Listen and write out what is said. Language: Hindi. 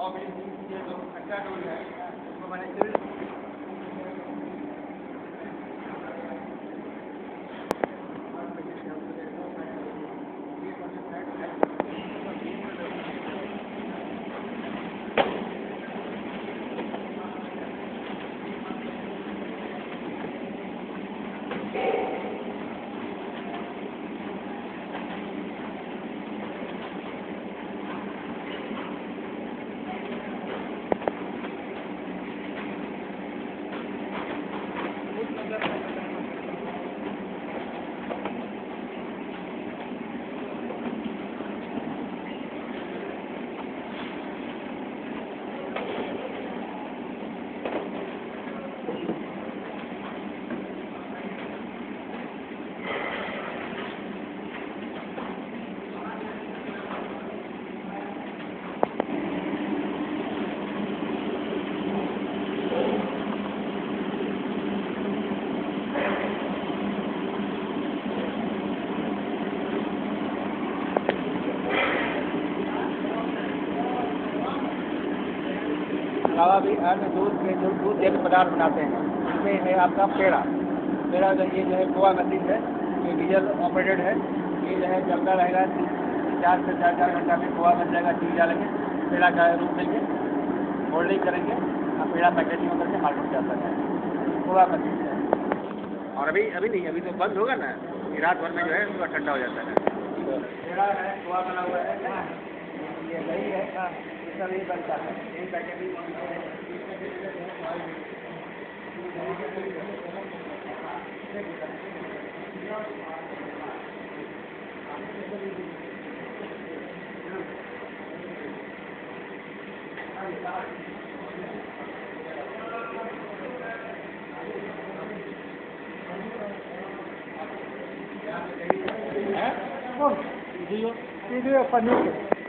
नौ बीस ये जो अच्छा डोज है अलावा भी अन्य दूध के जो दूध जैसे पदार्थ बनाते हैं इसमें है आपका पेड़ा। पेड़ा का ये जो है गोवा मशीन है ये डीजल ऑपरेटेड है। ये जो है चलता रहेगा चार से चार चार घंटा में गोवा बन जाएगा चीज़ डालेंगे पेड़ा का रूप देंगे होल्डिंग करेंगे और पेड़ा पैकेजिंग होकर के मार्केट जाता है। गोवा मशीन है। और अभी अभी नहीं अभी तो बंद होगा ना? रात भर में जो है थोड़ा ठंडा हो जाता है। पेड़ा है गोवा बना हुआ है। ये दही है। ये सब ये बनता है। Packaging video paneer